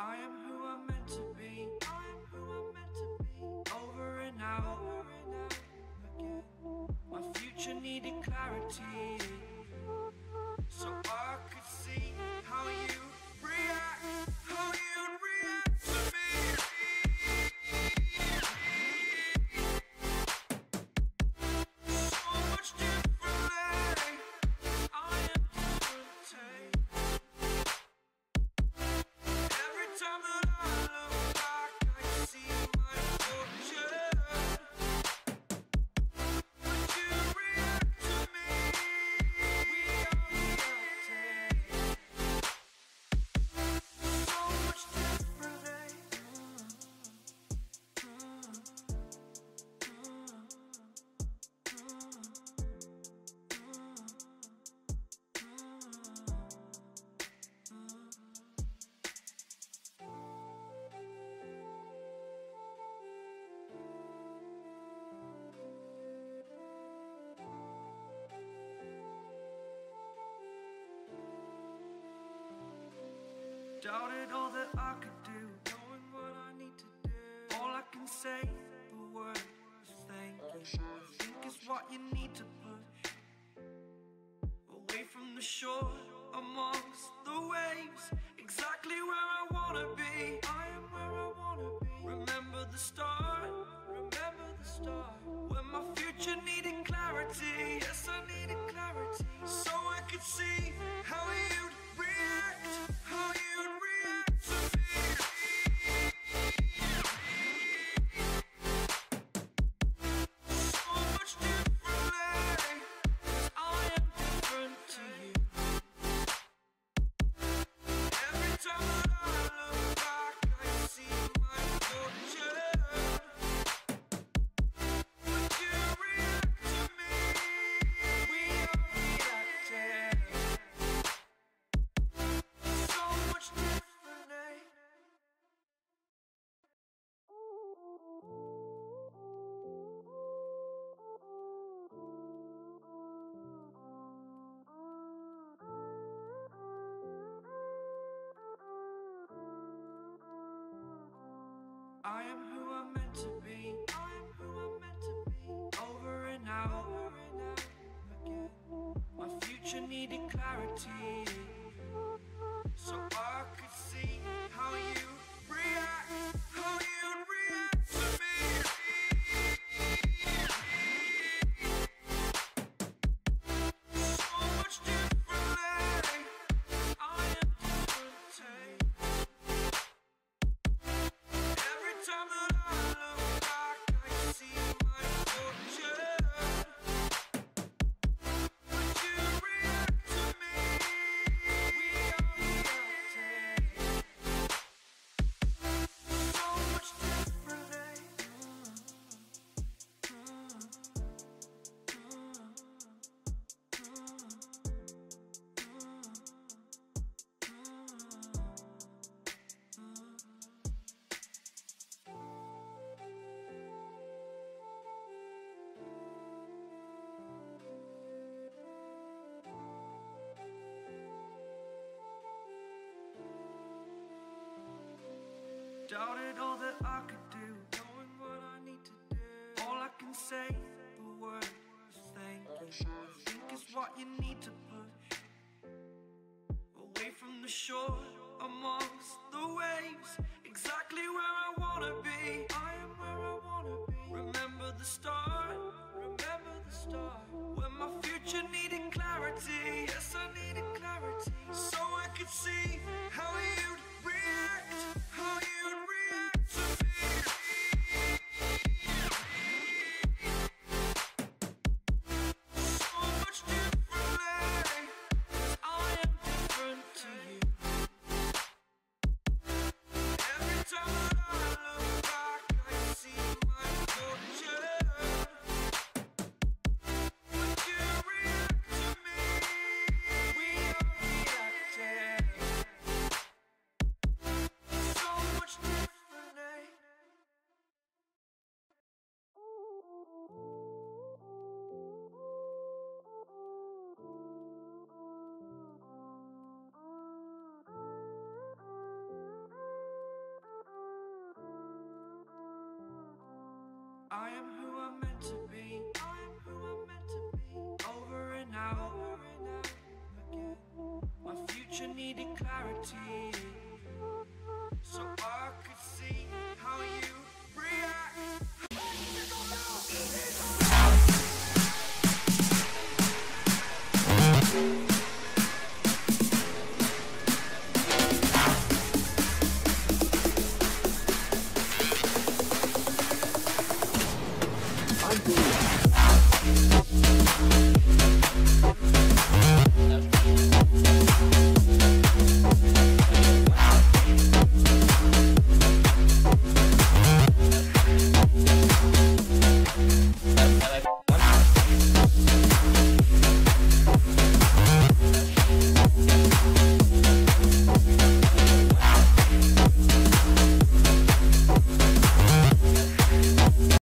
I am who I'm meant to be. I am who I'm meant to be. Over and out, over and out again. My future needed clarity, so I Doubted all that I could do, knowing what I need to do. All I can say, the word thank you. I think is what you need to put away from the shore, amongst the waves, exactly where I wanna be. I am where I wanna be. Remember the start, remember the start. When my future needed am who I'm meant to be. I am who I'm meant to be. Over and out, over and out again. My future needed clarity, Doubted all that I could do, knowing what I need to do. All I can say, the word is thank you. I think is what you need to put away from the shore, amongst the waves, exactly where I wanna be. I am where I wanna be. Remember the start, remember the start. When my future needed clarity, yes, I needed clarity, so I could see am who I'm meant to be. I am who I'm meant to be. Over and out, over and out again. My future needed clarity, so I